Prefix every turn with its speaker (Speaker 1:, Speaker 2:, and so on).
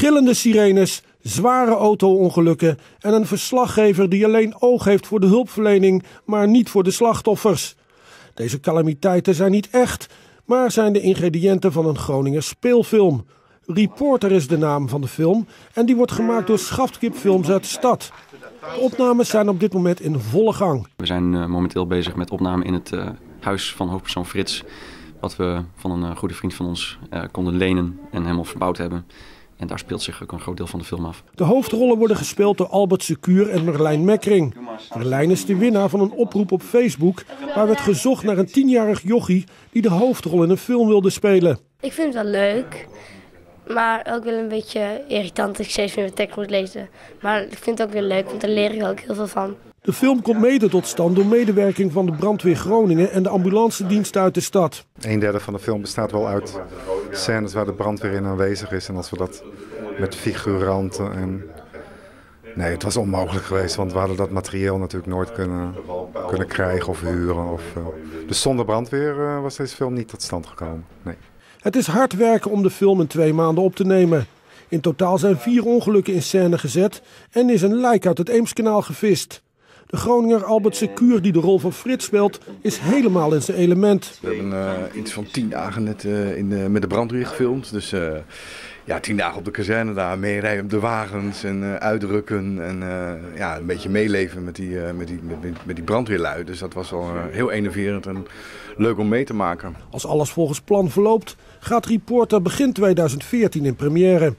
Speaker 1: Gillende sirenes, zware auto-ongelukken en een verslaggever die alleen oog heeft voor de hulpverlening, maar niet voor de slachtoffers. Deze calamiteiten zijn niet echt, maar zijn de ingrediënten van een Groninger speelfilm. Reporter is de naam van de film en die wordt gemaakt door Schaftkip Films uit de stad. De opnames zijn op dit moment in volle gang.
Speaker 2: We zijn uh, momenteel bezig met opname in het uh, huis van hoofdpersoon Frits. Wat we van een uh, goede vriend van ons konden lenen en helemaal verbouwd hebben. En daar speelt zich ook een groot deel van de film af.
Speaker 1: De hoofdrollen worden gespeeld door Albert Secuur en Merlijn Mekkering. Merlijn is de winnaar van een oproep op Facebook... waar werd gezocht naar een tienjarig jochie die de hoofdrol in een film wilde spelen.
Speaker 3: Ik vind het wel leuk, maar ook wel een beetje irritant dat ik steeds weer mijn tekst moet lezen. Maar ik vind het ook weer leuk, want daar leer ik ook heel veel van.
Speaker 1: De film komt mede tot stand door medewerking van de brandweer Groningen en de ambulance dienst uit de stad.
Speaker 4: Een derde van de film bestaat wel uit scènes waar de brandweer in aanwezig is. En als we dat met figuranten en... Nee, het was onmogelijk geweest, want we hadden dat materieel natuurlijk nooit kunnen, kunnen krijgen of huren. Of, uh... Dus zonder brandweer uh, was deze film niet tot stand gekomen. Nee.
Speaker 1: Het is hard werken om de film in twee maanden op te nemen. In totaal zijn vier ongelukken in scène gezet en is een lijk uit het Eemskanaal gevist. De Groninger Albert Secuur, die de rol van Frits speelt, is helemaal in zijn element.
Speaker 5: We hebben uh, iets van tien dagen net uh, in de, met de brandweer gefilmd. Dus uh, ja, tien dagen op de kazerne daar, meerijden op de wagens en uitdrukken. En ja, een beetje meeleven met die, met, die, met, met die brandweerlui. Dus dat was wel heel enerverend en leuk om mee te maken.
Speaker 1: Als alles volgens plan verloopt, gaat Reporter begin 2014 in première.